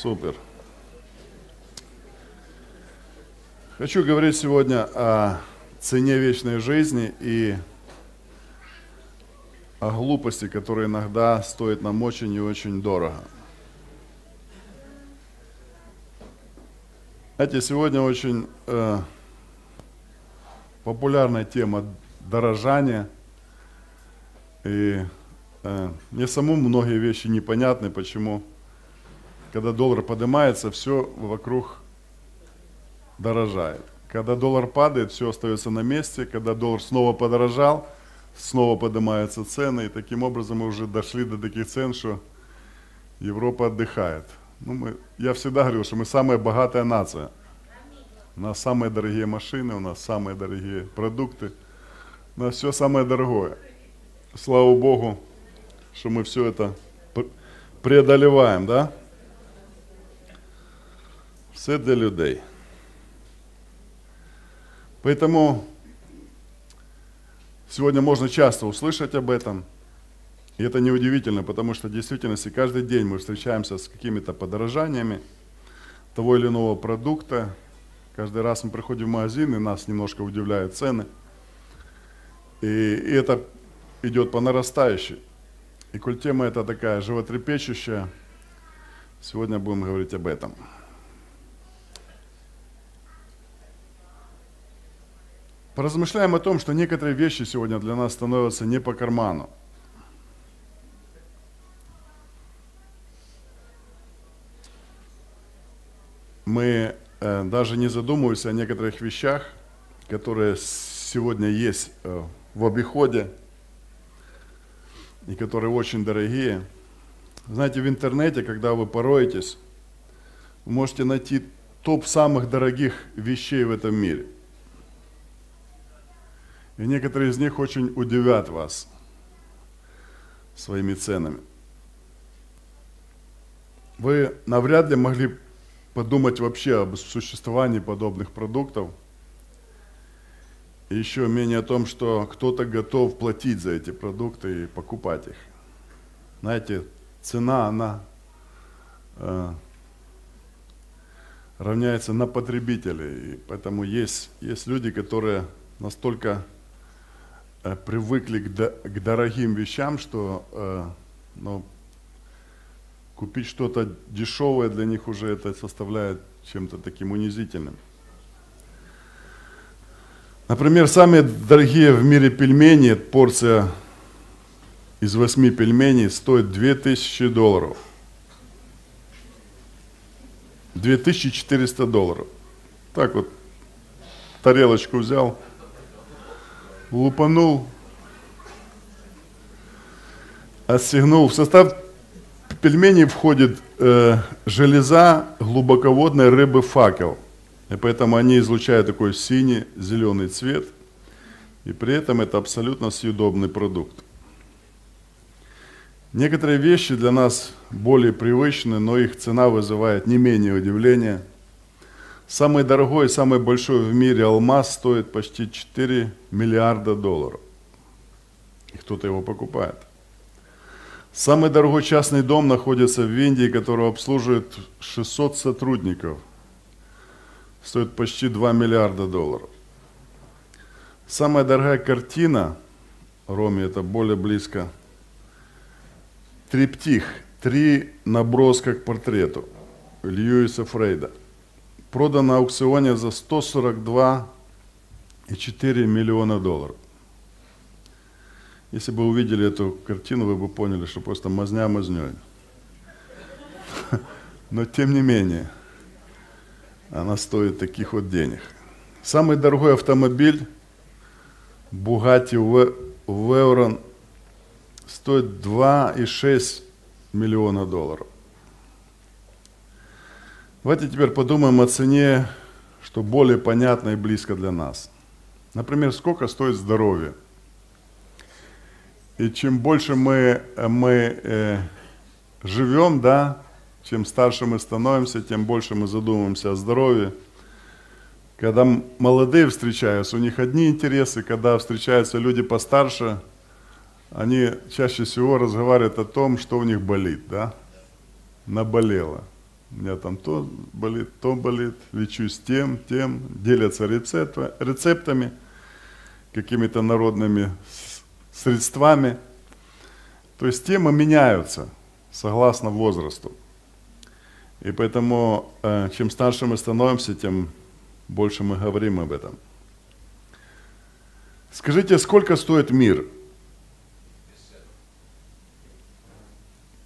Супер. Хочу говорить сегодня о цене вечной жизни и о глупости, которая иногда стоит нам очень и очень дорого. Знаете, сегодня очень э, популярная тема дорожания. И э, мне самому многие вещи непонятны, почему, когда доллар поднимается, все вокруг дорожает. Когда доллар падает, все остается на месте. Когда доллар снова подорожал, снова поднимаются цены. И таким образом мы уже дошли до таких цен, что Европа отдыхает. Ну, мы, я всегда говорил, что мы самая богатая нация. У нас самые дорогие машины, у нас самые дорогие продукты. У нас все самое дорогое. Слава Богу, что мы все это преодолеваем, да? Все для людей. Поэтому сегодня можно часто услышать об этом. И это неудивительно, потому что в действительности каждый день мы встречаемся с какими-то подорожаниями того или иного продукта. Каждый раз мы приходим в магазин, и нас немножко удивляют цены. И, и это идет по нарастающей. И коль тема эта такая животрепещущая, сегодня будем говорить об этом. Поразмышляем о том, что некоторые вещи сегодня для нас становятся не по карману. Мы э, даже не задумываемся о некоторых вещах, которые сегодня есть э, в обиходе и которые очень дорогие. Знаете, в интернете, когда вы пороетесь, вы можете найти топ самых дорогих вещей в этом мире – и некоторые из них очень удивят вас своими ценами. Вы навряд ли могли подумать вообще об существовании подобных продуктов. И еще менее о том, что кто-то готов платить за эти продукты и покупать их. Знаете, цена, она э, равняется на потребителей. И поэтому есть, есть люди, которые настолько привыкли к, к дорогим вещам, что э, ну, купить что-то дешевое для них уже это составляет чем-то таким унизительным. Например, самые дорогие в мире пельмени, порция из восьми пельменей стоит 2000 долларов. 2400 долларов. Так вот, тарелочку взял – лупанул, отстегнул. В состав пельменей входит э, железа глубоководной рыбы факел. И поэтому они излучают такой синий, зеленый цвет. И при этом это абсолютно съедобный продукт. Некоторые вещи для нас более привычны, но их цена вызывает не менее удивления – Самый дорогой самый большой в мире алмаз стоит почти 4 миллиарда долларов. И кто-то его покупает. Самый дорогой частный дом находится в Индии, который обслуживает 600 сотрудников. Стоит почти 2 миллиарда долларов. Самая дорогая картина, Роме это более близко, триптих, три наброска к портрету Льюиса Фрейда – продан на аукционе за 142,4 миллиона долларов. Если бы увидели эту картину, вы бы поняли, что просто мазня мазней. Но тем не менее, она стоит таких вот денег. Самый дорогой автомобиль Bugatti Veyron стоит 2,6 миллиона долларов. Давайте теперь подумаем о цене, что более понятно и близко для нас. Например, сколько стоит здоровье? И чем больше мы, мы э, живем, да, чем старше мы становимся, тем больше мы задумываемся о здоровье. Когда молодые встречаются, у них одни интересы, когда встречаются люди постарше, они чаще всего разговаривают о том, что у них болит, да, наболело. У меня там то болит, то болит, лечусь тем, тем, делятся рецепта, рецептами, какими-то народными средствами. То есть темы меняются согласно возрасту. И поэтому, э, чем старше мы становимся, тем больше мы говорим об этом. Скажите, сколько стоит мир?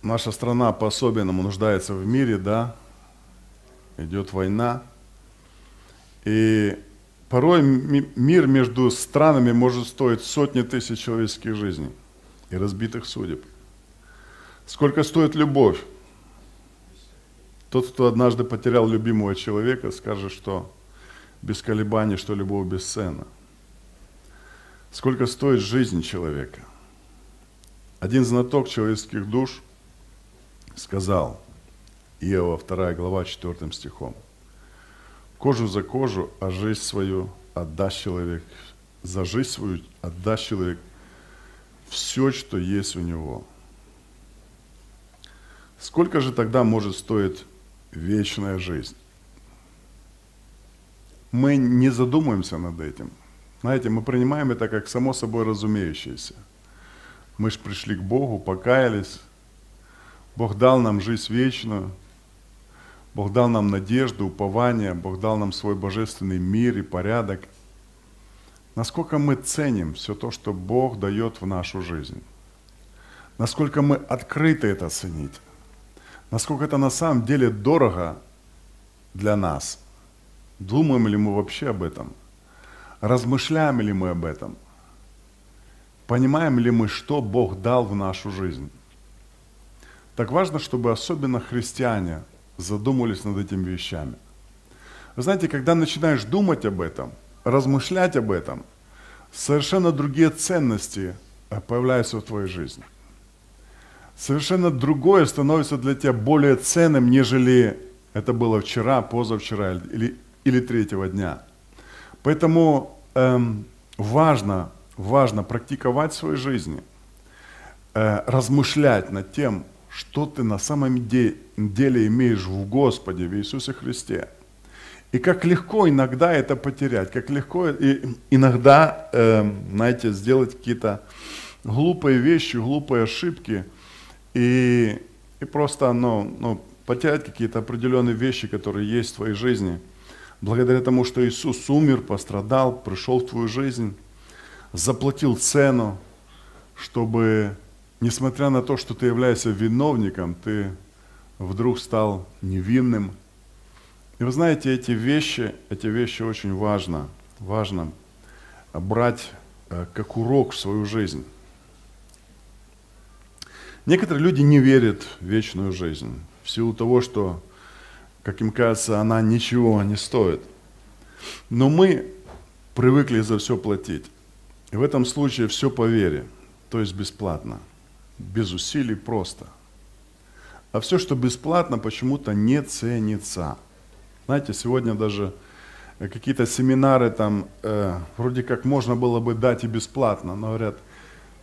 Наша страна по-особенному нуждается в мире, да? Идет война. И порой мир между странами может стоить сотни тысяч человеческих жизней и разбитых судеб. Сколько стоит любовь? Тот, кто однажды потерял любимого человека, скажет, что без колебаний, что любовь бесценна. Сколько стоит жизнь человека? Один знаток человеческих душ сказал, Иова 2 глава 4 стихом, «Кожу за кожу, а жизнь свою отдаст человек, за жизнь свою отдаст человек все, что есть у него». Сколько же тогда может стоить вечная жизнь. Мы не задумываемся над этим. Знаете, мы принимаем это как само собой разумеющееся. Мы же пришли к Богу, покаялись. Бог дал нам жизнь вечную. Бог дал нам надежду, упование. Бог дал нам свой божественный мир и порядок. Насколько мы ценим все то, что Бог дает в нашу жизнь. Насколько мы открыты это ценить насколько это на самом деле дорого для нас. Думаем ли мы вообще об этом? Размышляем ли мы об этом? Понимаем ли мы, что Бог дал в нашу жизнь? Так важно, чтобы особенно христиане задумывались над этими вещами. Вы знаете, когда начинаешь думать об этом, размышлять об этом, совершенно другие ценности появляются в твоей жизни совершенно другое становится для тебя более ценным, нежели это было вчера, позавчера или, или третьего дня. Поэтому эм, важно, важно практиковать в своей жизни, э, размышлять над тем, что ты на самом де- деле имеешь в Господе, в Иисусе Христе. И как легко иногда это потерять, как легко и иногда, э, знаете, сделать какие-то глупые вещи, глупые ошибки – и, и просто ну, ну, потерять какие-то определенные вещи, которые есть в твоей жизни, благодаря тому, что Иисус умер, пострадал, пришел в твою жизнь, заплатил цену, чтобы, несмотря на то, что ты являешься виновником, ты вдруг стал невинным. И вы знаете, эти вещи, эти вещи очень важно, важно брать э, как урок в свою жизнь. Некоторые люди не верят в вечную жизнь в силу того, что, как им кажется, она ничего не стоит. Но мы привыкли за все платить. И в этом случае все по вере, то есть бесплатно, без усилий просто. А все, что бесплатно, почему-то не ценится. Знаете, сегодня даже какие-то семинары там э, вроде как можно было бы дать и бесплатно, но говорят,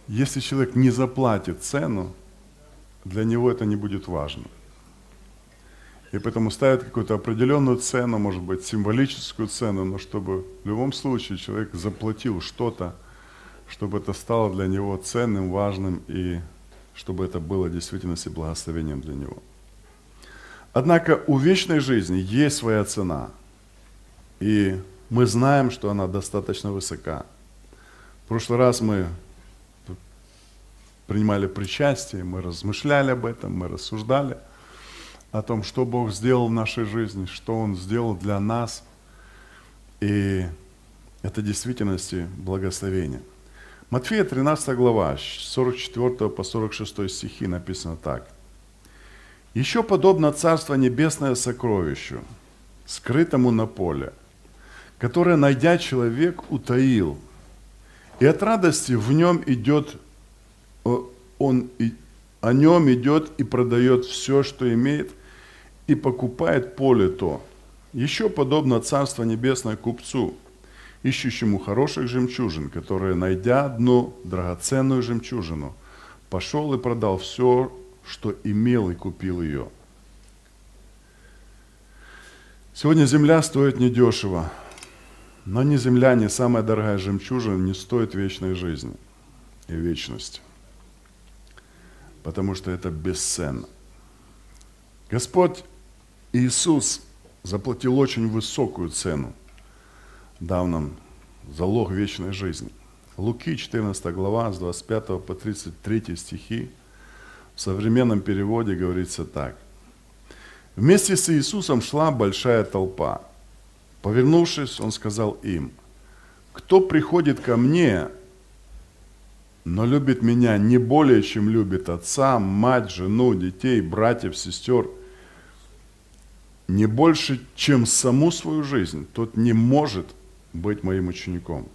если человек не заплатит цену, для него это не будет важно. И поэтому ставят какую-то определенную цену, может быть, символическую цену, но чтобы в любом случае человек заплатил что-то, чтобы это стало для него ценным, важным и чтобы это было действительно благословением для него. Однако у вечной жизни есть своя цена. И мы знаем, что она достаточно высока. В прошлый раз мы принимали причастие, мы размышляли об этом, мы рассуждали о том, что Бог сделал в нашей жизни, что Он сделал для нас. И это в действительности благословение. Матфея 13 глава, 44 по 46 стихи написано так. «Еще подобно Царство Небесное сокровищу, скрытому на поле, которое, найдя человек, утаил, и от радости в нем идет он о нем идет и продает все, что имеет, и покупает поле то. Еще подобно Царство Небесное купцу, ищущему хороших жемчужин, который, найдя одну драгоценную жемчужину, пошел и продал все, что имел, и купил ее. Сегодня земля стоит недешево, но ни земля, ни самая дорогая жемчужина не стоит вечной жизни и вечности, потому что это бесценно. Господь Иисус заплатил очень высокую цену, дав нам залог вечной жизни. Луки, 14 глава, с 25 по 33 стихи, в современном переводе говорится так. Вместе с Иисусом шла большая толпа. Повернувшись, он сказал им, кто приходит ко мне, но любит меня не более, чем любит отца, мать, жену, детей, братьев, сестер, не больше, чем саму свою жизнь, тот не может быть моим учеником.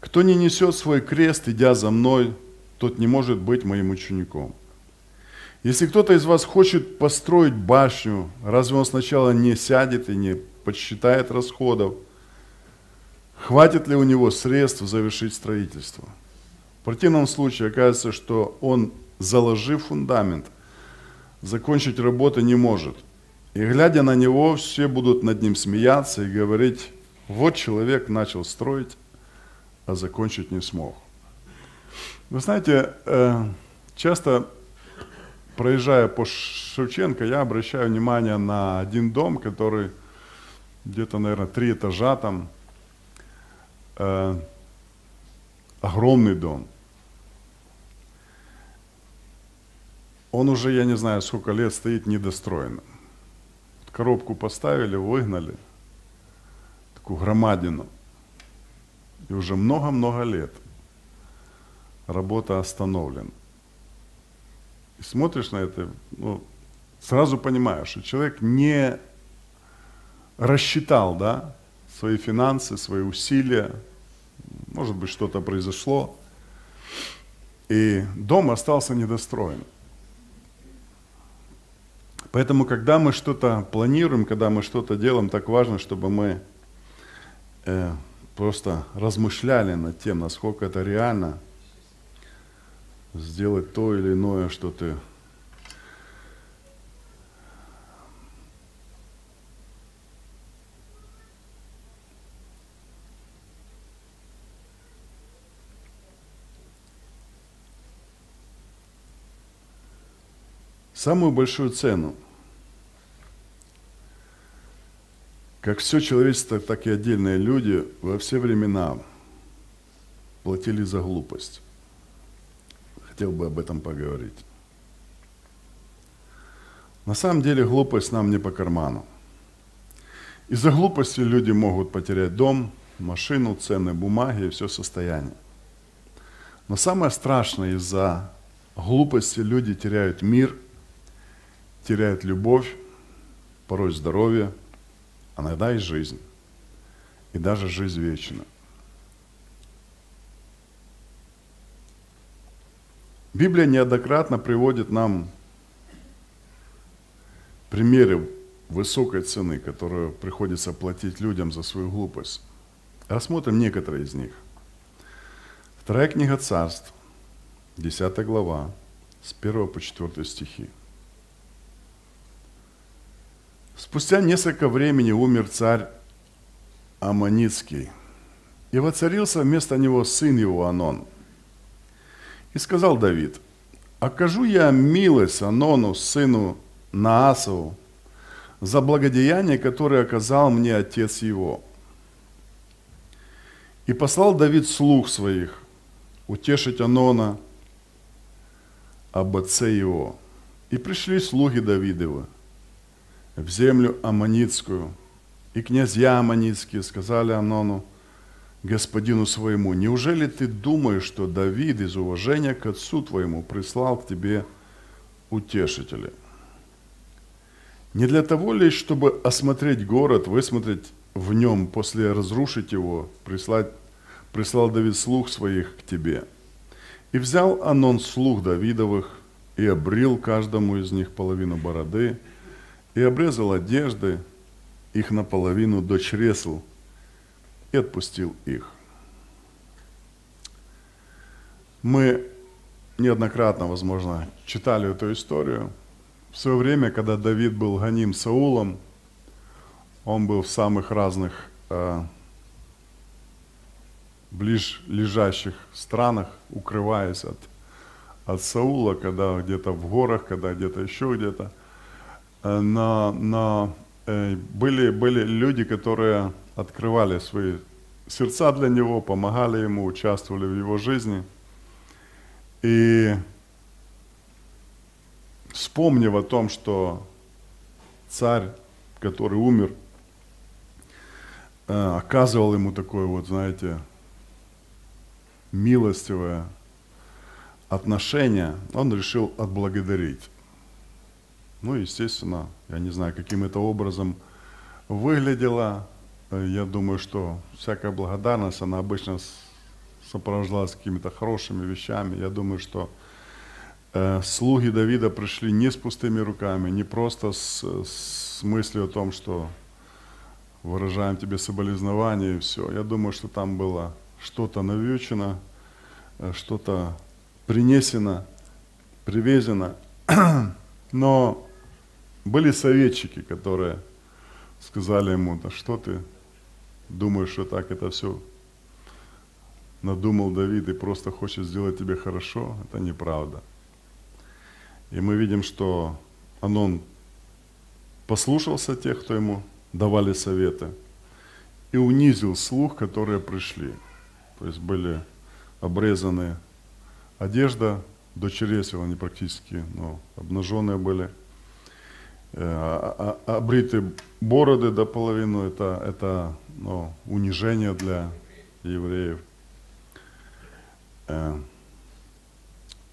Кто не несет свой крест, идя за мной, тот не может быть моим учеником. Если кто-то из вас хочет построить башню, разве он сначала не сядет и не подсчитает расходов? Хватит ли у него средств завершить строительство? В противном случае окажется, что он, заложив фундамент, закончить работу не может. И глядя на него, все будут над ним смеяться и говорить, вот человек начал строить, а закончить не смог. Вы знаете, э, часто проезжая по Шевченко, я обращаю внимание на один дом, который где-то, наверное, три этажа там, э, огромный дом. Он уже, я не знаю, сколько лет стоит недостроенным. Коробку поставили, выгнали, такую громадину. И уже много-много лет работа остановлена. И смотришь на это, ну, сразу понимаешь, что человек не рассчитал, да, свои финансы, свои усилия, может быть, что-то произошло, и дом остался недостроен. Поэтому, когда мы что-то планируем, когда мы что-то делаем, так важно, чтобы мы э, просто размышляли над тем, насколько это реально сделать то или иное, что ты самую большую цену, как все человечество, так и отдельные люди во все времена платили за глупость. Хотел бы об этом поговорить. На самом деле глупость нам не по карману. Из-за глупости люди могут потерять дом, машину, ценные бумаги и все состояние. Но самое страшное, из-за глупости люди теряют мир – теряют любовь, порой здоровье, а иногда и жизнь, и даже жизнь вечную. Библия неоднократно приводит нам примеры высокой цены, которую приходится платить людям за свою глупость. Рассмотрим некоторые из них. Вторая книга царств, 10 глава, с 1 по 4 стихи. Спустя несколько времени умер царь Аманицкий, и воцарился вместо него сын его Анон. И сказал Давид, окажу я милость Анону, сыну Наасову, за благодеяние, которое оказал мне отец его. И послал Давид слух своих утешить Анона об отце его. И пришли слуги Давидова – в землю Аманитскую. И князья Аманитские сказали Анону, господину своему, неужели ты думаешь, что Давид из уважения к отцу твоему прислал к тебе утешителя? Не для того ли, чтобы осмотреть город, высмотреть в нем, после разрушить его, прислать, прислал Давид слух своих к тебе. И взял Анон слух Давидовых и обрил каждому из них половину бороды – и обрезал одежды их наполовину до чресл и отпустил их. Мы неоднократно, возможно, читали эту историю. В свое время, когда Давид был гоним Саулом, Он был в самых разных э, ближлежащих странах, укрываясь от, от Саула, когда где-то в горах, когда где-то еще где-то. Э, но, но э, были, были люди, которые открывали свои сердца для него, помогали ему, участвовали в его жизни. И вспомнив о том, что царь, который умер, э, оказывал ему такое вот, знаете, милостивое отношение, он решил отблагодарить. Ну, естественно, я не знаю, каким это образом выглядело. Я думаю, что всякая благодарность, она обычно сопровождалась какими-то хорошими вещами. Я думаю, что э, слуги Давида пришли не с пустыми руками, не просто с, с мыслью о том, что выражаем тебе соболезнования и все. Я думаю, что там было что-то навьючено, э, что-то принесено, привезено. Но были советчики, которые сказали ему, да что ты думаешь, что так это все надумал Давид и просто хочет сделать тебе хорошо, это неправда. И мы видим, что Анон послушался тех, кто ему давали советы, и унизил слух, которые пришли. То есть были обрезаны одежда, дочерей они практически ну, обнаженные были, обриты бороды до половины, это, это ну, унижение для евреев. Э,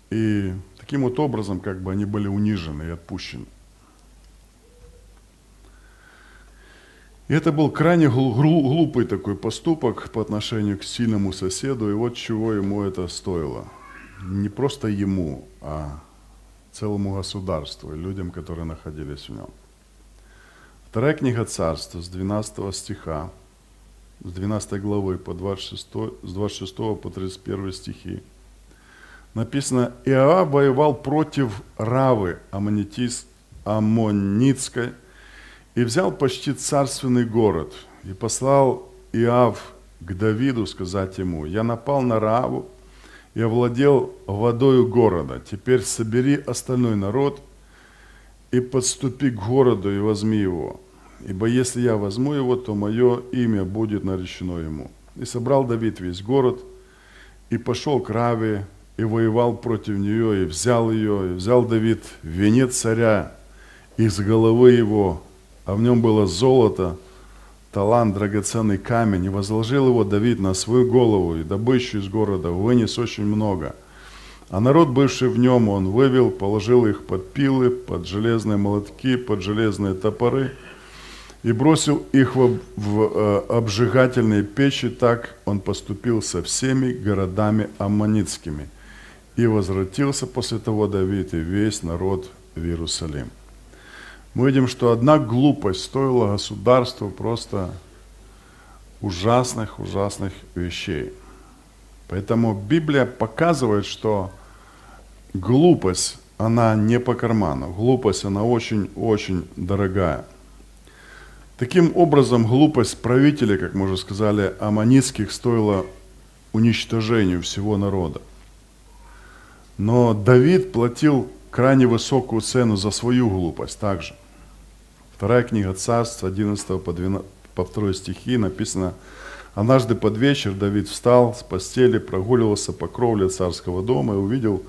и таким вот образом как бы они были унижены и отпущены. И это был крайне глупый такой поступок по отношению к сильному соседу, и вот чего ему это стоило. Не просто ему, а целому государству и людям, которые находились в нем. Вторая книга Царства с 12 стиха, с 12 главы по 26, с 26 по 31 стихи. Написано, Иоав воевал против Равы Аммонитской, и взял почти царственный город, и послал Иав к Давиду сказать ему, я напал на Раву и овладел водою города, теперь собери остальной народ и подступи к городу и возьми его, ибо если я возьму его, то мое имя будет наречено ему. И собрал Давид весь город, и пошел к Раве, и воевал против нее, и взял ее, и взял Давид венец царя из головы его, а в нем было золото, талант, драгоценный камень, и возложил его Давид на свою голову, и добычу из города вынес очень много. А народ, бывший в нем, он вывел, положил их под пилы, под железные молотки, под железные топоры, и бросил их в, в э, обжигательные печи, так он поступил со всеми городами аммонитскими. И возвратился после того Давид и весь народ в Иерусалим мы видим, что одна глупость стоила государству просто ужасных, ужасных вещей. Поэтому Библия показывает, что глупость, она не по карману. Глупость, она очень-очень дорогая. Таким образом, глупость правителей, как мы уже сказали, аммонитских стоила уничтожению всего народа. Но Давид платил крайне высокую цену за свою глупость также. Вторая книга Царств, 11 по, 12, по 2 стихи написано, «Однажды под вечер Давид встал с постели, прогуливался по кровле царского дома и увидел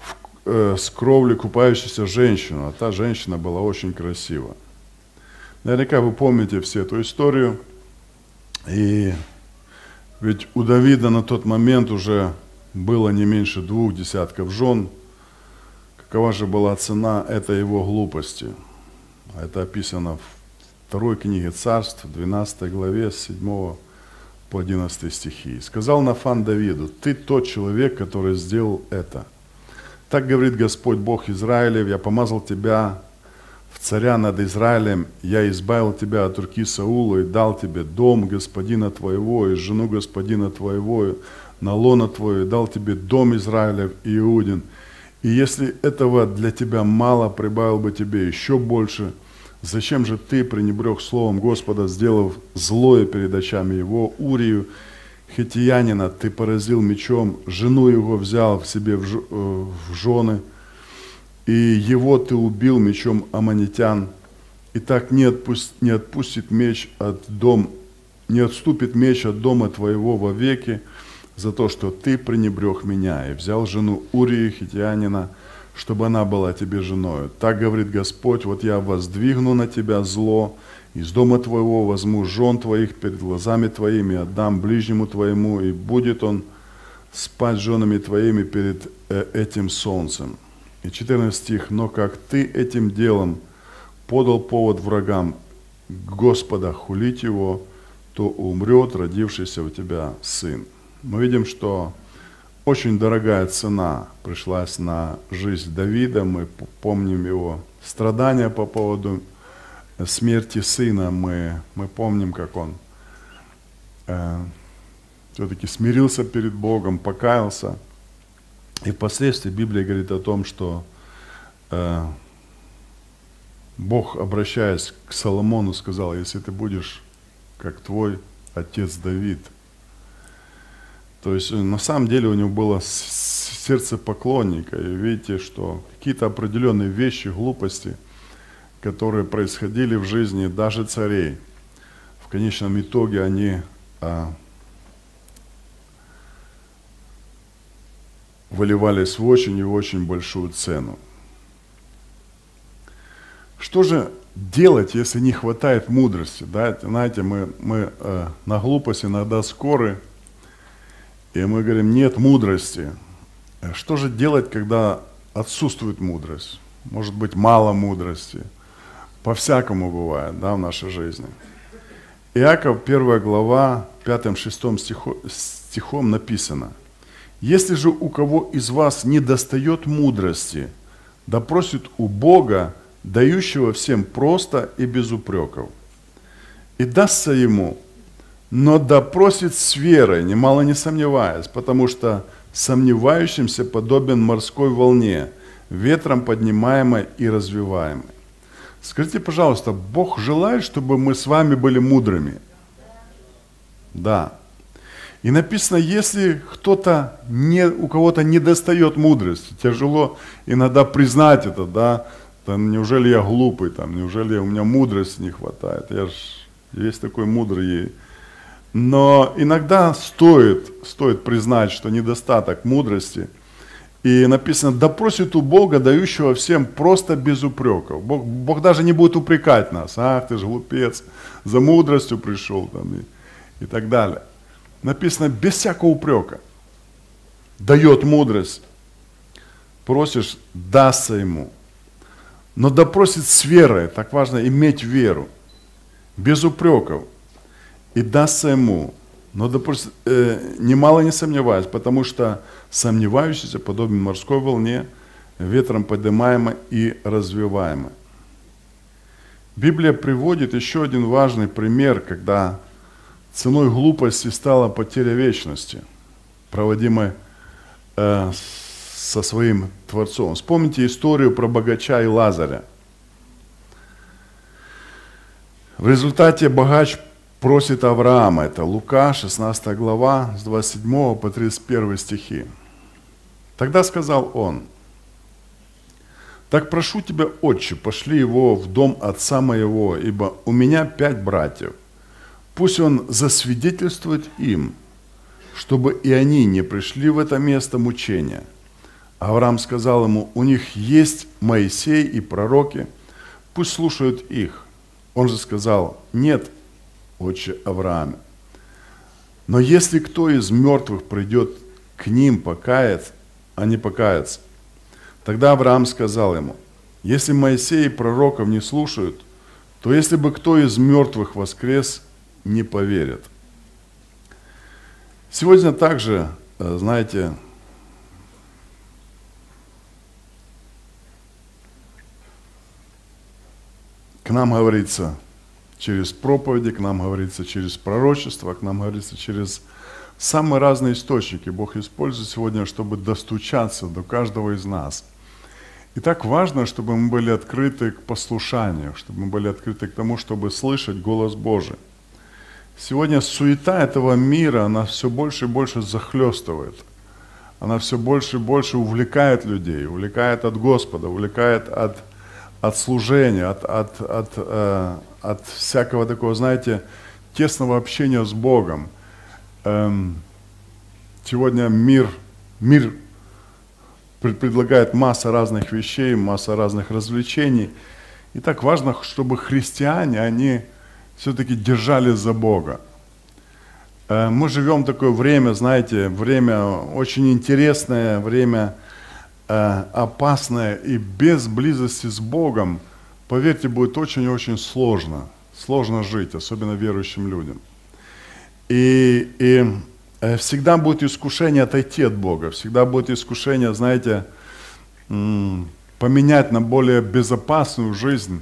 в, э, с кровли купающуюся женщину, а та женщина была очень красива. Наверняка вы помните все эту историю. И ведь у Давида на тот момент уже было не меньше двух десятков жен. Какова же была цена этой его глупости – это описано в второй книге Царств, 12 главе, с 7 по 11 стихи. «Сказал Нафан Давиду, ты тот человек, который сделал это. Так говорит Господь Бог Израилев, я помазал тебя в царя над Израилем, я избавил тебя от руки Саула и дал тебе дом господина твоего и жену господина твоего, на лона твое, и дал тебе дом Израилев и Иудин. И если этого для тебя мало, прибавил бы тебе еще больше – Зачем же ты пренебрег словом Господа, сделав злое перед очами его, Урию, хитиянина, ты поразил мечом, жену его взял в себе в, ж, э, в жены, и его ты убил мечом аманитян, и так не, отпусть, не отпустит меч от дом, не отступит меч от дома твоего вовеки, за то, что ты пренебрег меня и взял жену Урии Хитианина, чтобы она была тебе женою. Так говорит Господь, вот я воздвигну на тебя зло, из дома твоего возьму жен твоих перед глазами твоими, отдам ближнему твоему, и будет он спать женами твоими перед э, этим солнцем. И 14 стих, но как ты этим делом подал повод врагам Господа хулить его, то умрет родившийся у тебя сын. Мы видим, что очень дорогая цена пришлась на жизнь Давида. Мы помним его страдания по поводу смерти сына. Мы, мы помним, как он э, все-таки смирился перед Богом, покаялся. И впоследствии Библия говорит о том, что э, Бог, обращаясь к Соломону, сказал, если ты будешь как твой отец Давид – то есть э, на самом деле у него было сердце поклонника. И видите, что какие-то определенные вещи, глупости, которые происходили в жизни даже царей, в конечном итоге они а, выливались в очень и очень большую цену. Что же делать, если не хватает мудрости? Да? Знаете, мы, мы э, на глупость иногда скоры – и мы говорим, нет мудрости. Что же делать, когда отсутствует мудрость? Может быть, мало мудрости. По-всякому бывает да, в нашей жизни. Иаков, 1 глава, 5-6 стихо, стихом написано. «Если же у кого из вас не достает мудрости, да просит у Бога, дающего всем просто и без упреков, и дастся ему, но допросит с верой, немало не сомневаясь, потому что сомневающимся подобен морской волне, ветром поднимаемой и развиваемой. Скажите, пожалуйста, Бог желает, чтобы мы с вами были мудрыми? Да. И написано, если кто-то не, у кого-то не достает мудрости, тяжело иногда признать это, да, там, неужели я глупый, там, неужели у меня мудрости не хватает, я же есть такой мудрый но иногда стоит, стоит признать, что недостаток мудрости. И написано, да просит у Бога, дающего всем просто без упреков. Бог, Бог даже не будет упрекать нас. Ах, ты же глупец, за мудростью пришел там и, и так далее. Написано, без всякого упрека. Дает мудрость. Просишь, дастся ему. Но допросит с верой, так важно иметь веру, без упреков и дастся ему. Но допустим, э, немало не сомневаюсь, потому что сомневающийся подобен морской волне, ветром поднимаемой и развиваемой. Библия приводит еще один важный пример, когда ценой глупости стала потеря вечности, проводимой э, со своим Творцом. Вспомните историю про богача и Лазаря. В результате богач просит Авраама. Это Лука, 16 глава, с 27 по 31 стихи. Тогда сказал он, «Так прошу тебя, отче, пошли его в дом отца моего, ибо у меня пять братьев. Пусть он засвидетельствует им, чтобы и они не пришли в это место мучения». Авраам сказал ему, у них есть Моисей и пророки, пусть слушают их. Он же сказал, нет, отче Аврааме. Но если кто из мертвых придет к ним покаяться, а не покаяться, тогда Авраам сказал ему, если Моисей и пророков не слушают, то если бы кто из мертвых воскрес, не поверят. Сегодня также, э, знаете, к нам говорится – через проповеди, к нам говорится через пророчество, к нам говорится через самые разные источники Бог использует сегодня, чтобы достучаться до каждого из нас. И так важно, чтобы мы были открыты к послушанию, чтобы мы были открыты к тому, чтобы слышать голос Божий. Сегодня суета этого мира, она все больше и больше захлестывает. Она все больше и больше увлекает людей, увлекает от Господа, увлекает от, от служения, от, от, от, э, от всякого такого, знаете, тесного общения с Богом. Эм, сегодня мир, мир предлагает масса разных вещей, масса разных развлечений. И так важно, чтобы христиане, они все-таки держались за Бога. Э, мы живем такое время, знаете, время очень интересное, время опасное, и без близости с Богом, поверьте, будет очень-очень сложно, сложно жить, особенно верующим людям. И, и э, всегда будет искушение отойти от Бога, всегда будет искушение, знаете, поменять на более безопасную жизнь.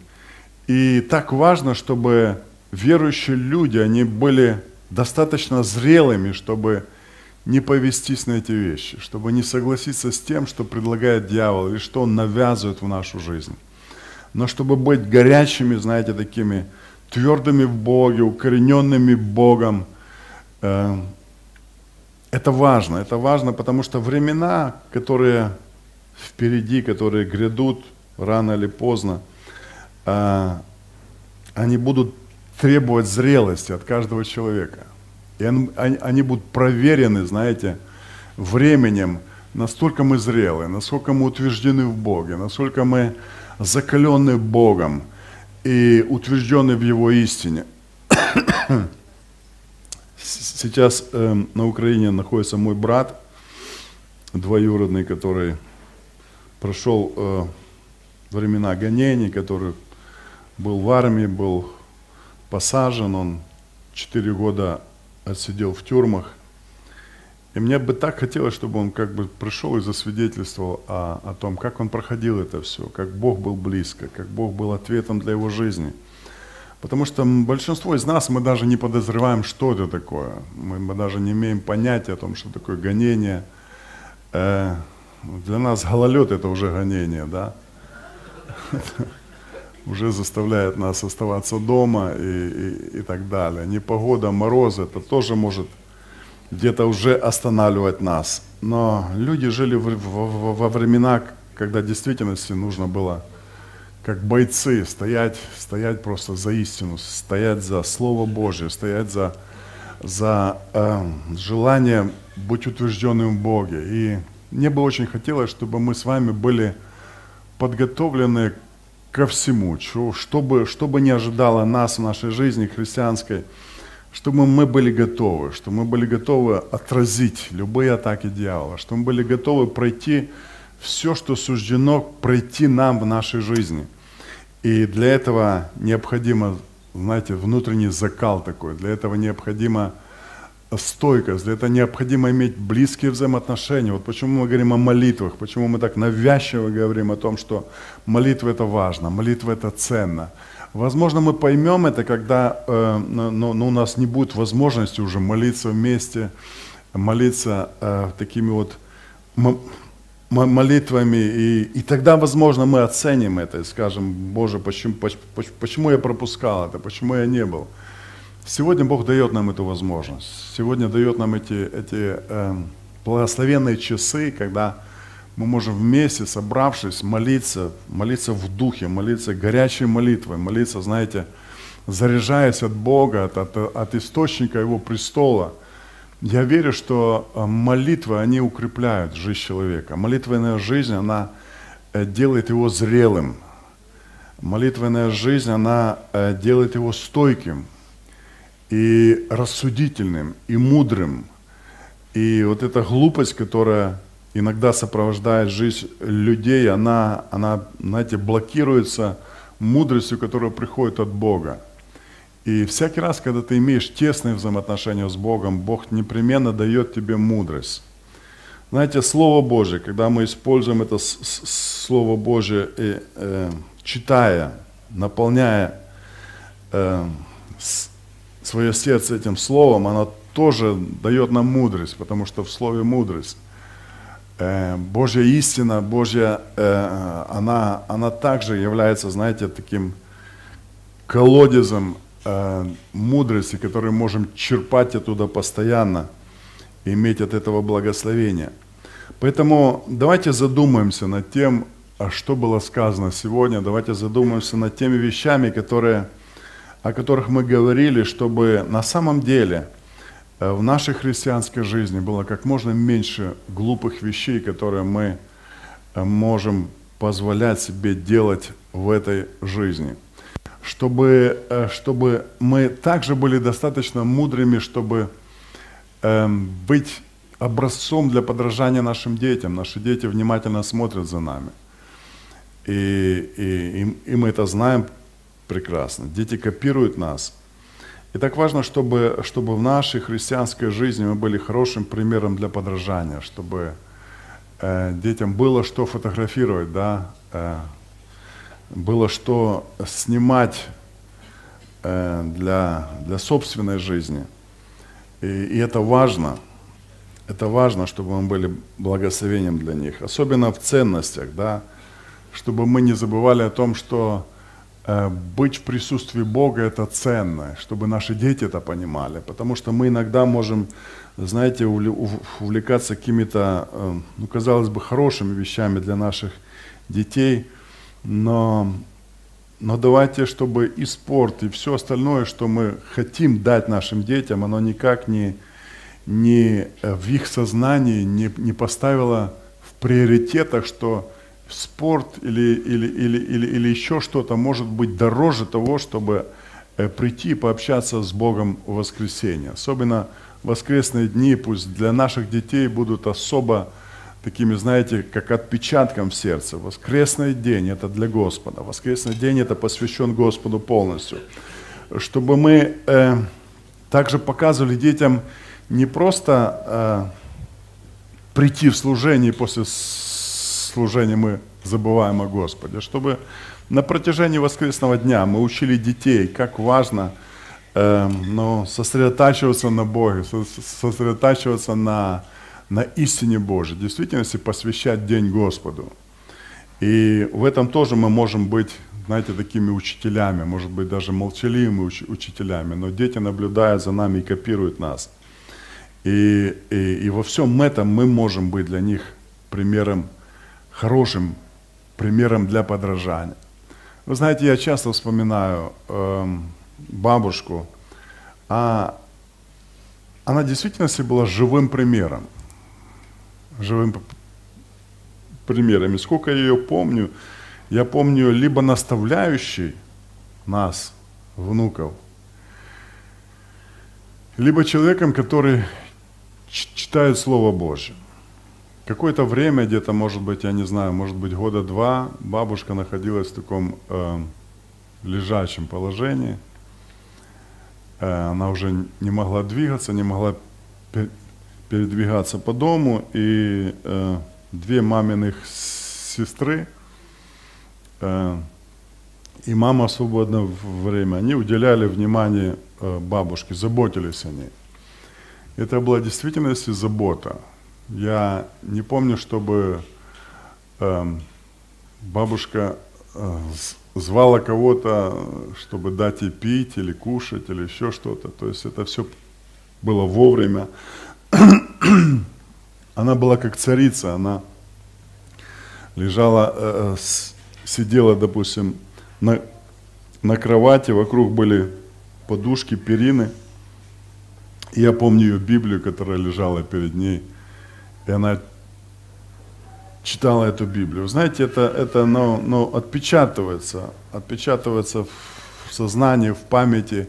И так важно, чтобы верующие люди, они были достаточно зрелыми, чтобы не повестись на эти вещи, чтобы не согласиться с тем, что предлагает дьявол или что он навязывает в нашу жизнь. Но чтобы быть горячими, знаете, такими твердыми в Боге, укорененными Богом, э, это важно. Это важно, потому что времена, которые впереди, которые грядут рано или поздно, э, они будут требовать зрелости от каждого человека. И они, будут проверены, знаете, временем, насколько мы зрелые, насколько мы утверждены в Боге, насколько мы закалены Богом и утверждены в Его истине. Сейчас э, на Украине находится мой брат, двоюродный, который прошел э, времена гонений, который был в армии, был посажен, он 4 года отсидел в тюрьмах. И мне бы так хотелось, чтобы он как бы пришел и засвидетельствовал о, о том, как он проходил это все, как Бог был близко, как Бог был ответом для его жизни. Потому что большинство из нас, мы даже не подозреваем, что это такое. Мы, мы даже не имеем понятия о том, что такое гонение. Э, для нас гололед это уже гонение, да? уже заставляет нас оставаться дома и, и, и так далее. Непогода, мороз, это тоже может где-то уже останавливать нас. Но люди жили в, в, во времена, когда в действительности нужно было, как бойцы, стоять, стоять просто за истину, стоять за Слово Божье, стоять за, за э, желание быть утвержденным в Боге. И мне бы очень хотелось, чтобы мы с вами были подготовлены ко всему, что бы, что бы ни ожидало нас в нашей жизни христианской, чтобы мы были готовы, чтобы мы были готовы отразить любые атаки дьявола, чтобы мы были готовы пройти все, что суждено пройти нам в нашей жизни. И для этого необходимо, знаете, внутренний закал такой, для этого необходимо стойкость, этого необходимо иметь близкие взаимоотношения. Вот почему мы говорим о молитвах, почему мы так навязчиво говорим о том, что молитва это важно, молитва это ценно. Возможно, мы поймем это, когда э, но, но у нас не будет возможности уже молиться вместе, молиться э, такими вот молитвами, и, и тогда, возможно, мы оценим это и скажем, Боже, почему, почему, почему я пропускал это, почему я не был. Сегодня Бог дает нам эту возможность. Сегодня дает нам эти, эти э, благословенные часы, когда мы можем вместе, собравшись, молиться, молиться в духе, молиться горячей молитвой, молиться, знаете, заряжаясь от Бога, от, от, от источника Его престола. Я верю, что э, молитвы, они укрепляют жизнь человека. Молитвенная жизнь, она э, делает его зрелым. Молитвенная жизнь, она э, делает его стойким и рассудительным, и мудрым. И вот эта глупость, которая иногда сопровождает жизнь людей, она, она знаете, блокируется мудростью, которая приходит от Бога. И всякий раз, когда ты имеешь тесные взаимоотношения с Богом, Бог непременно дает тебе мудрость. Знаете, Слово Божье, когда мы используем это Слово Божье, и, э, читая, наполняя э, свое сердце этим словом, оно тоже дает нам мудрость, потому что в слове мудрость. Э, Божья истина, Божья, э, она, она также является, знаете, таким колодезом э, мудрости, который можем черпать оттуда постоянно иметь от этого благословения. Поэтому давайте задумаемся над тем, а что было сказано сегодня. Давайте задумаемся над теми вещами, которые, о которых мы говорили, чтобы на самом деле э, в нашей христианской жизни было как можно меньше глупых вещей, которые мы э, можем позволять себе делать в этой жизни. Чтобы, э, чтобы мы также были достаточно мудрыми, чтобы эм, быть образцом для подражания нашим детям. Наши дети внимательно смотрят за нами. И, и, и, и мы это знаем прекрасно. Дети копируют нас. И так важно, чтобы, чтобы в нашей христианской жизни мы были хорошим примером для подражания, чтобы э, детям было что фотографировать, да, э, было что снимать э, для, для собственной жизни. И, и это важно. Это важно, чтобы мы были благословением для них, особенно в ценностях, да, чтобы мы не забывали о том, что быть в присутствии Бога это ценно, чтобы наши дети это понимали, потому что мы иногда можем, знаете, увлекаться какими-то, э, ну, казалось бы, хорошими вещами для наших детей, но, но давайте, чтобы и спорт, и все остальное, что мы хотим дать нашим детям, оно никак не, не э, в их сознании не, не поставило в приоритетах, что спорт или, или, или, или, или еще что-то может быть дороже того, чтобы э, прийти и пообщаться с Богом в воскресенье. Особенно воскресные дни пусть для наших детей будут особо такими, знаете, как отпечатком в сердце. Воскресный день – это для Господа. Воскресный день – это посвящен Господу полностью. Чтобы мы э, также показывали детям не просто э, прийти в служение после служения мы забываем о Господе, чтобы на протяжении воскресного дня мы учили детей, как важно э, ну, сосредотачиваться на Боге, сосредотачиваться на, на истине Божьей, в действительности посвящать день Господу. И в этом тоже мы можем быть, знаете, такими учителями, может быть, даже молчаливыми уч- учителями, но дети наблюдают за нами и копируют нас. И, и, и во всем этом мы можем быть для них примером хорошим примером для подражания. Вы знаете, я часто вспоминаю э, бабушку, а она действительно была живым примером. Живым примером. И сколько я ее помню, я помню либо наставляющий нас, внуков, либо человеком, который читает Слово Божье. Какое-то время, где-то, может быть, я не знаю, может быть, года два, бабушка находилась в таком э, лежачем положении. Э, она уже не могла двигаться, не могла передвигаться по дому. И э, две маминых сестры э, и мама в свободное время, они уделяли внимание э, бабушке, заботились о ней. Это была действительности забота. Я не помню, чтобы э, бабушка э, звала кого-то, чтобы дать ей пить или кушать или еще что-то. То есть это все было вовремя. она была как царица, она лежала, э, э сидела, допустим, на, на кровати, вокруг были подушки, перины. И я помню ее Библию, которая лежала перед ней – и она читала эту Библию. знаете, это, это ну, ну, отпечатывается, отпечатывается в сознании, в памяти.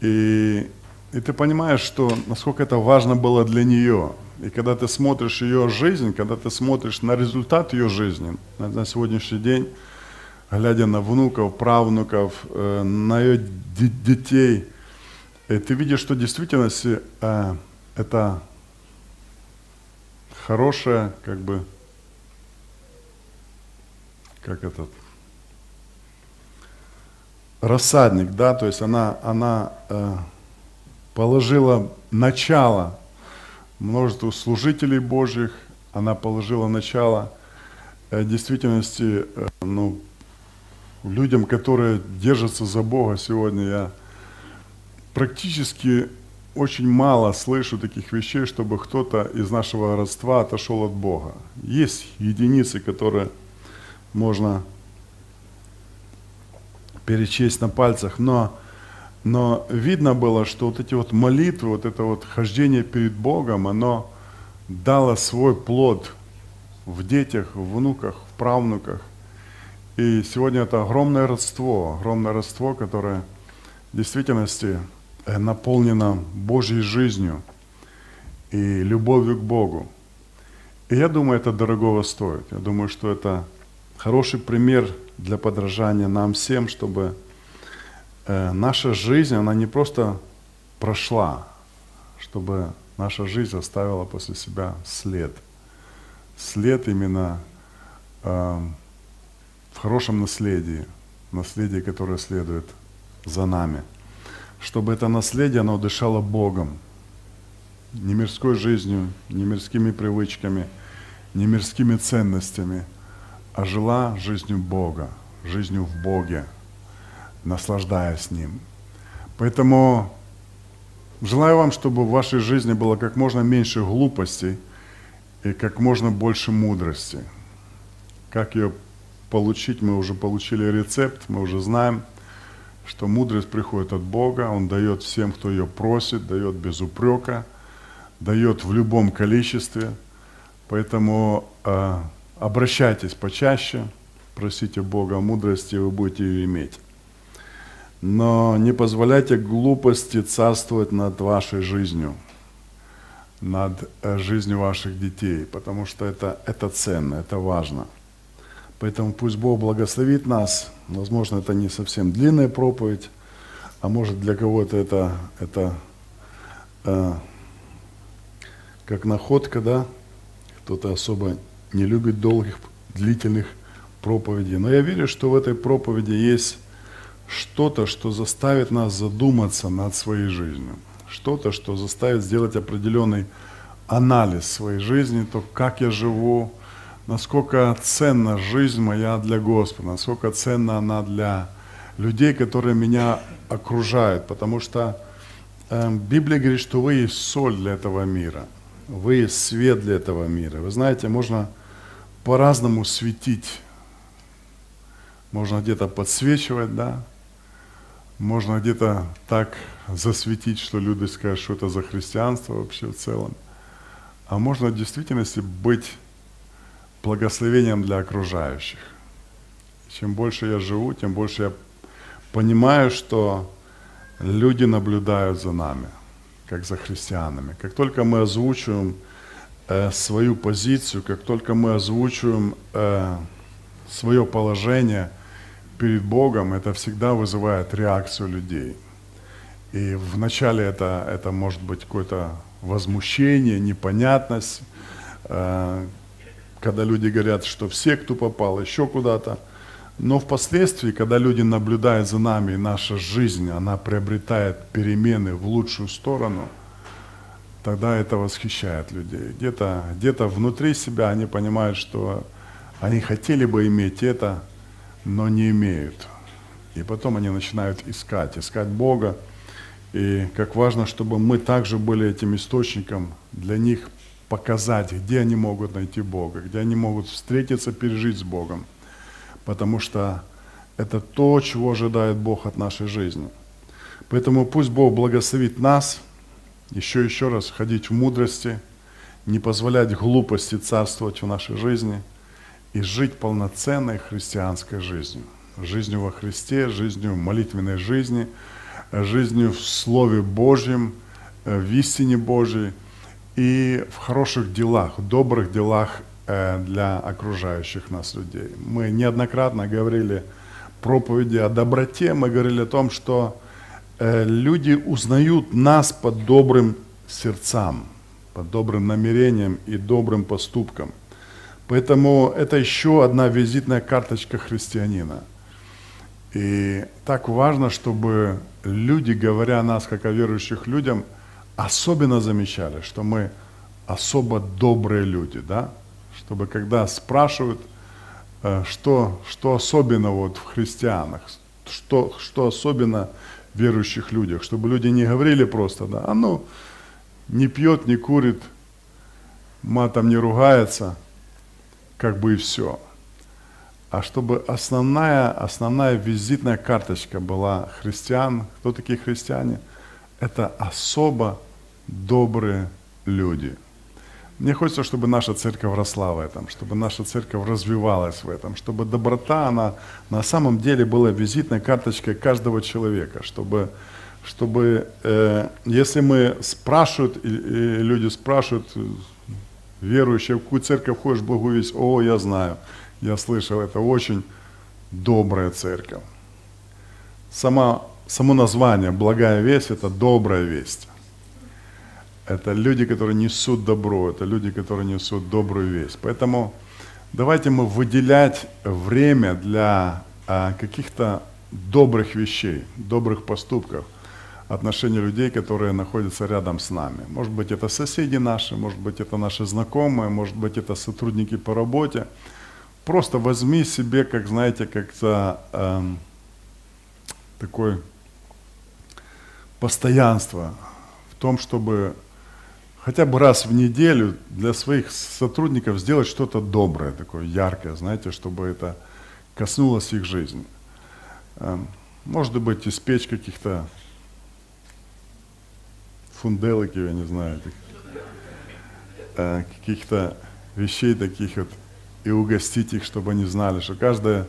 И, и ты понимаешь, что насколько это важно было для нее. И когда ты смотришь ее жизнь, когда ты смотришь на результат ее жизни, на, на сегодняшний день, глядя на внуков, правнуков, э, на ее детей, и ты видишь, что в действительности э, это хорошая, как бы, как этот, рассадник, да, то есть она, она э, положила начало множеству служителей Божьих, она положила начало э, действительности, э, ну, людям, которые держатся за Бога сегодня. Я практически очень мало слышу таких вещей, чтобы кто-то из нашего родства отошел от Бога. Есть единицы, которые можно перечесть на пальцах, но, но видно было, что вот эти вот молитвы, вот это вот хождение перед Богом, оно дало свой плод в детях, в внуках, в правнуках. И сегодня это огромное родство, огромное родство, которое в действительности э, наполнено Божьей жизнью и любовью к Богу. И я думаю, это дорогого стоит. Я думаю, что это хороший пример для подражания нам всем, чтобы э, наша жизнь, она не просто прошла, чтобы наша жизнь оставила после себя след. След именно э, в хорошем наследии, наследие, которое следует за нами. Чтобы это наследие, оно дышало Богом, не мирской жизнью, не мирскими привычками, не мирскими ценностями, а жила жизнью Бога, жизнью в Боге, наслаждаясь Ним. Поэтому желаю вам, чтобы в вашей жизни было как можно меньше глупостей и как можно больше мудрости. Как ее получить, мы уже получили рецепт, мы уже знаем, что мудрость приходит от Бога, Он дает всем, кто ее просит, дает без упрека, дает в любом количестве. Поэтому э, обращайтесь почаще, просите Бога мудрости, и вы будете ее иметь. Но не позволяйте глупости царствовать над вашей жизнью, над э, жизнью ваших детей, потому что это, это ценно, это важно. Поэтому пусть Бог благословит нас. Возможно, это не совсем длинная проповедь, а может для кого-то это, это э, как находка, да? Кто-то особо не любит долгих, длительных проповедей. Но я верю, что в этой проповеди есть что-то, что заставит нас задуматься над своей жизнью. Что-то, что заставит сделать определенный анализ своей жизни, то, как я живу, насколько ценна жизнь моя для Господа, насколько ценна она для людей, которые меня окружают. Потому что э, Библия говорит, что вы есть соль для этого мира, вы есть свет для этого мира. Вы знаете, можно по-разному светить. Можно где-то подсвечивать, да, можно где-то так засветить, что люди скажут, что это за христианство вообще в целом. А можно в действительности быть благословением для окружающих. Чем больше я живу, тем больше я понимаю, что люди наблюдают за нами, как за христианами. Как только мы озвучиваем э, свою позицию, как только мы озвучиваем э, свое положение перед Богом, это всегда вызывает реакцию людей. И вначале это, это может быть какое-то возмущение, непонятность, э, когда люди говорят, что все, кто попал еще куда-то. Но впоследствии, когда люди наблюдают за нами, и наша жизнь, она приобретает перемены в лучшую сторону – тогда это восхищает людей. Где-то где внутри себя они понимают, что они хотели бы иметь это, но не имеют. И потом они начинают искать, искать Бога. И как важно, чтобы мы также были этим источником для них показать, где они могут найти Бога, где они могут встретиться, пережить с Богом. Потому что это то, чего ожидает Бог от нашей жизни. Поэтому пусть Бог благословит нас – еще еще раз ходить в мудрости, не позволять глупости царствовать в нашей жизни и жить полноценной христианской жизнью. Жизнью во Христе, жизнью молитвенной жизни, жизнью в Слове Божьем, в истине Божьей и в хороших делах, в добрых делах э, для окружающих нас людей. Мы неоднократно говорили проповеди о доброте, мы говорили о том, что Э, люди узнают нас по добрым сердцам, по добрым намерениям и добрым поступкам. Поэтому это еще одна визитная карточка христианина. И так важно, чтобы люди, говоря о нас, как о верующих людям, особенно замечали, что мы особо добрые люди, да? Чтобы когда спрашивают, э, что, что особенно вот в христианах, что, что особенно в верующих людях, чтобы люди не говорили просто, да, а ну, не пьет, не курит, матом не ругается, как бы и все. А чтобы основная, основная визитная карточка была христиан, кто такие христиане? Это особо добрые люди. Мне хочется, чтобы наша церковь росла в этом, чтобы наша церковь развивалась в этом, чтобы доброта, она на самом деле была визитной карточкой каждого человека, чтобы, чтобы э, если мы спрашивают, и, и люди спрашивают, верующие, в какую церковь ходишь, благую весть, о, я знаю, я слышал, это очень добрая церковь. Сама, само название «благая весть» – это добрая весть. Это люди, которые несут добро, это люди, которые несут добрую весть. Поэтому давайте мы выделять время для а, каких-то добрых вещей, добрых поступков отношении людей, которые находятся рядом с нами. Может быть, это соседи наши, может быть, это наши знакомые, может быть, это сотрудники по работе. Просто возьми себе, как знаете, как за эм, такое постоянство в том, чтобы хотя бы раз в неделю для своих сотрудников сделать что-то доброе, такое яркое, знаете, чтобы это коснулось их жизни. Эм, может быть, испечь каких-то фунделок, я не знаю, э, каких-то вещей таких вот, и угостить их, чтобы они знали, что каждая,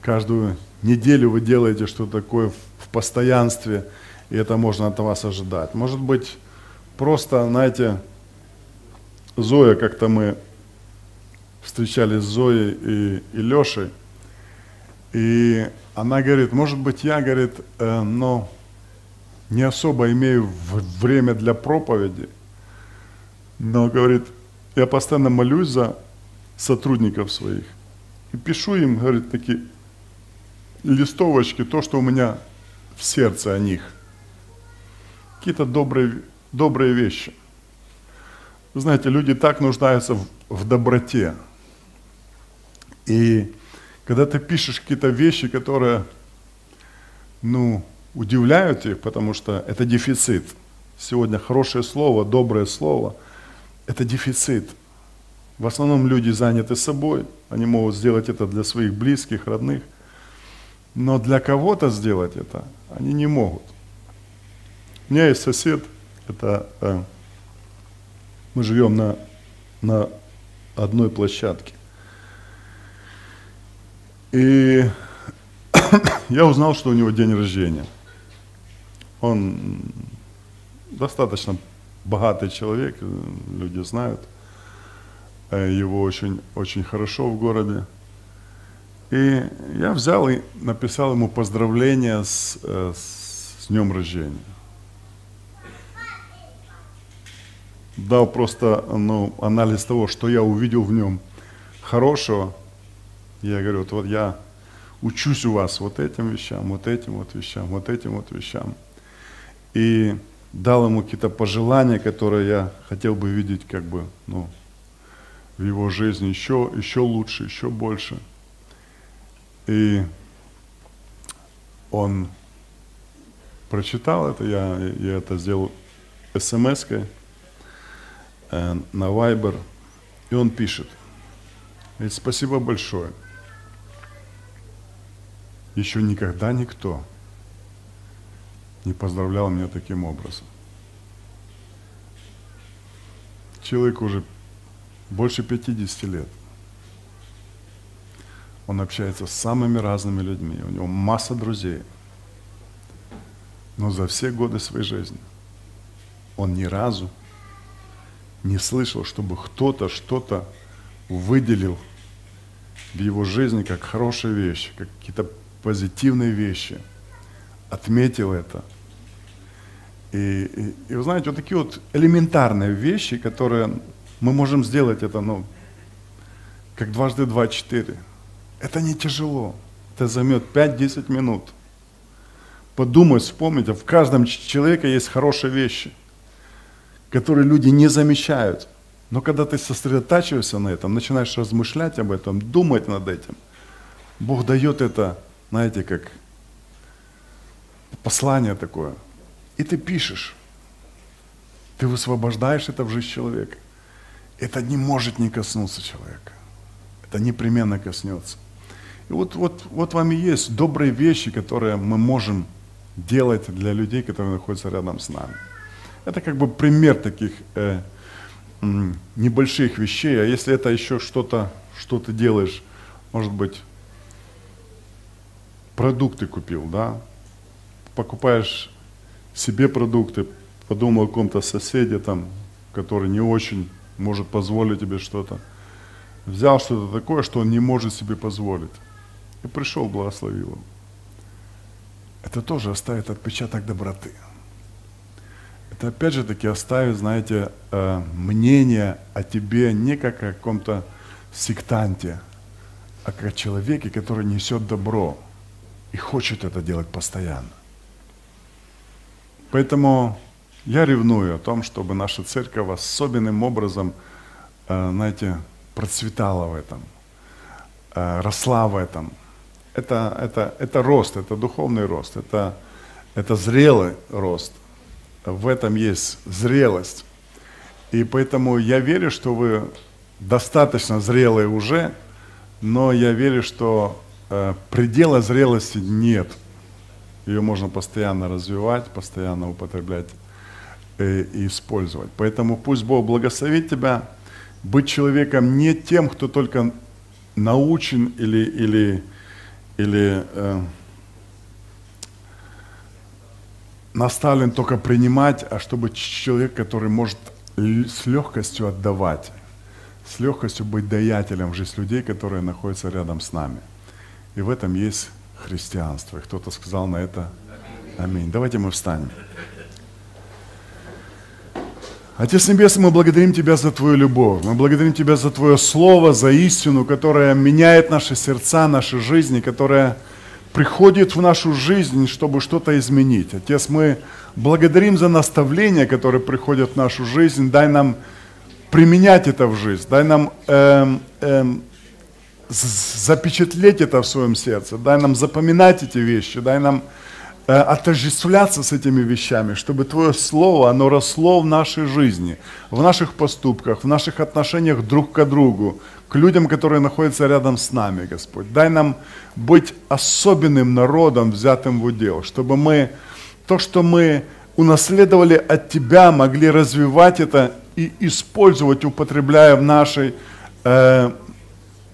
каждую неделю вы делаете что-то такое в, в постоянстве, и это можно от вас ожидать. Может быть, просто, знаете, Зоя, как-то мы встречались с Зоей и, и Лешей, и она говорит, может быть, я, говорит, э, но не особо имею время для проповеди, но, говорит, я постоянно молюсь за сотрудников своих. И пишу им, говорит, такие листовочки, то, что у меня в сердце о них. Какие-то добрые, добрые вещи. Вы знаете, люди так нуждаются в, в доброте. И когда ты пишешь какие-то вещи, которые, ну, удивляют их, потому что это дефицит. Сегодня хорошее слово, доброе слово – это дефицит. В основном люди заняты собой, они могут сделать это для своих близких, родных, но для кого-то сделать это они не могут. У меня есть сосед, это э, мы живем на, на одной площадке. И я узнал, что у него день рождения – он достаточно богатый человек, люди знают э, его очень, очень хорошо в городе. И я взял и написал ему поздравления с, э, с днем рождения. Дал просто ну, анализ того, что я увидел в нем хорошего. Я говорю, вот, вот я учусь у вас вот этим вещам, вот этим вот вещам, вот этим вот вещам и дал ему какие-то пожелания, которые я хотел бы видеть как бы, ну, в его жизни еще, еще лучше, еще больше. И он прочитал это, я, я это сделал смс-кой э, на Viber, и он пишет, говорит, спасибо большое. Еще никогда никто не поздравлял меня таким образом. Человек уже больше 50 лет. Он общается с самыми разными людьми, у него масса друзей. Но за все годы своей жизни он ни разу не слышал, чтобы кто-то что-то выделил в его жизни как хорошие вещи, как какие-то позитивные вещи – отметил это. И, и, и вы знаете, вот такие вот элементарные вещи, которые мы можем сделать это, ну, как дважды два, четыре. Это не тяжело. Это займет 5-10 минут. Подумать, вспомнить, а в каждом человеке есть хорошие вещи, которые люди не замечают. Но когда ты сосредотачиваешься на этом, начинаешь размышлять об этом, думать над этим, Бог дает это, знаете, как послание такое. И ты пишешь. Ты высвобождаешь это в жизнь человека. Это не может не коснуться человека. Это непременно коснется. И вот, вот, вот вам и есть добрые вещи, которые мы можем делать для людей, которые находятся рядом с нами. Это как бы пример таких э, небольших вещей. А если это еще что-то, что ты делаешь, может быть, продукты купил, да, покупаешь себе продукты, подумал о каком-то соседе там, который не очень может позволить тебе что-то. Взял что-то такое, что он не может себе позволить. И пришел, благословил. Это тоже оставит отпечаток доброты. Это опять же таки оставит, знаете, э, мнение о тебе не как о каком-то сектанте, а как о человеке, который несет добро и хочет это делать постоянно. Поэтому я ревную о том, чтобы наша церковь особенным образом, э, знаете, процветала в этом, э, росла в этом. Это, это, это рост, это духовный рост, это, это зрелый рост. В этом есть зрелость. И поэтому я верю, что вы достаточно зрелые уже, но я верю, что э, предела зрелости нет – ее можно постоянно развивать, постоянно употреблять э, и использовать. Поэтому пусть Бог благословит тебя быть человеком не тем, кто только научен или, или, или э, наставлен только принимать, а чтобы человек, который может с легкостью отдавать, с легкостью быть даятелем в жизнь людей, которые находятся рядом с нами. И в этом есть христианство. И кто-то сказал на это Аминь. Давайте мы встанем. Отец Небесный, мы благодарим Тебя за Твою любовь. Мы благодарим Тебя за Твое Слово, за истину, которая меняет наши сердца, наши жизни, которая приходит в нашу жизнь, чтобы что-то изменить. Отец, мы благодарим за наставления, которые приходят в нашу жизнь. Дай нам применять это в жизнь. Дай нам эм, эм, запечатлеть это в своем сердце, дай нам запоминать эти вещи, дай нам э, отождествляться с этими вещами, чтобы Твое Слово, оно росло в нашей жизни, в наших поступках, в наших отношениях друг к другу, к людям, которые находятся рядом с нами, Господь. Дай нам быть особенным народом, взятым в удел, чтобы мы то, что мы унаследовали от Тебя, могли развивать это и использовать, употребляя в нашей э,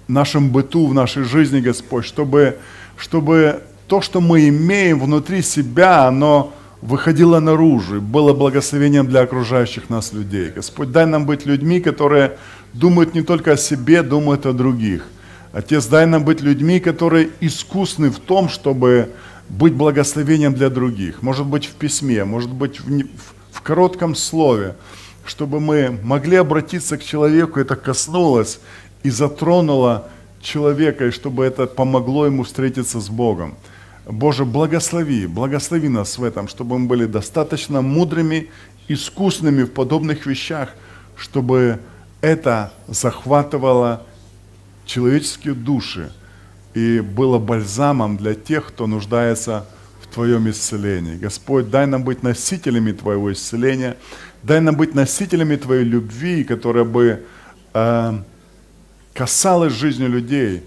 нашем быту, в нашей жизни, Господь, чтобы, чтобы то, что мы имеем внутри себя, оно выходило наружу, было благословением для окружающих нас людей. Господь, дай нам быть людьми, которые думают не только о себе, думают о других. Отец, дай нам быть людьми, которые искусны в том, чтобы быть благословением для других. Может быть, в письме, может быть, в, в коротком слове, чтобы мы могли обратиться к человеку, это коснулось, и затронуло человека, и чтобы это помогло ему встретиться с Богом. Боже, благослови, благослови нас в этом, чтобы мы были достаточно мудрыми, искусными в подобных вещах, чтобы это захватывало человеческие души и было бальзамом для тех, кто нуждается в Твоем исцелении. Господь, дай нам быть носителями Твоего исцеления, дай нам быть носителями Твоей любви, которая бы э, касалась жизни людей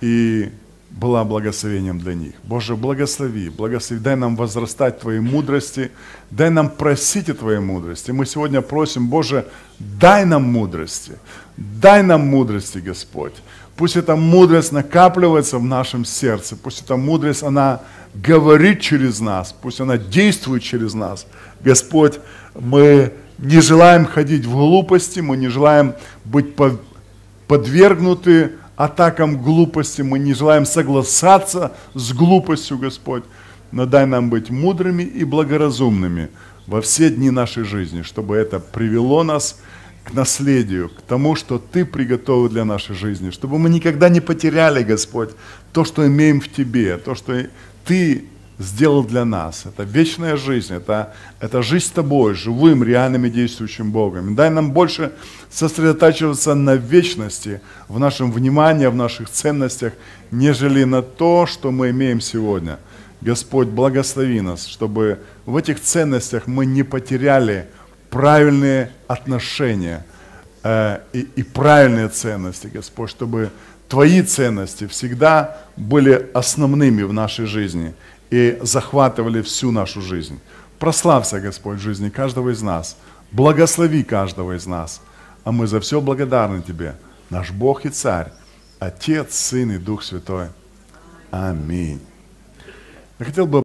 и была благословением для них. Боже, благослови, благослови, дай нам возрастать в Твоей мудрости, дай нам просить о Твоей мудрости. Мы сегодня просим, Боже, дай нам мудрости, дай нам мудрости, Господь. Пусть эта мудрость накапливается в нашем сердце, пусть эта мудрость, она говорит через нас, пусть она действует через нас. Господь, мы не желаем ходить в глупости, мы не желаем быть подвергнуты атакам глупости, мы не желаем согласаться с глупостью, Господь, но дай нам быть мудрыми и благоразумными во все дни нашей жизни, чтобы это привело нас к наследию, к тому, что Ты приготовил для нашей жизни, чтобы мы никогда не потеряли, Господь, то, что имеем в Тебе, то, что Ты сделал для нас. Это вечная жизнь, это, это жизнь с тобой, живым, реальным и действующим Богом. Дай нам больше сосредотачиваться на вечности, в нашем внимании, в наших ценностях, нежели на то, что мы имеем сегодня. Господь, благослови нас, чтобы в этих ценностях мы не потеряли правильные отношения э, и, и правильные ценности, Господь, чтобы Твои ценности всегда были основными в нашей жизни и захватывали всю нашу жизнь. Прославься, Господь, в жизни каждого из нас. Благослови каждого из нас. А мы за все благодарны Тебе, наш Бог и Царь, Отец, Сын и Дух Святой. Аминь. Я хотел бы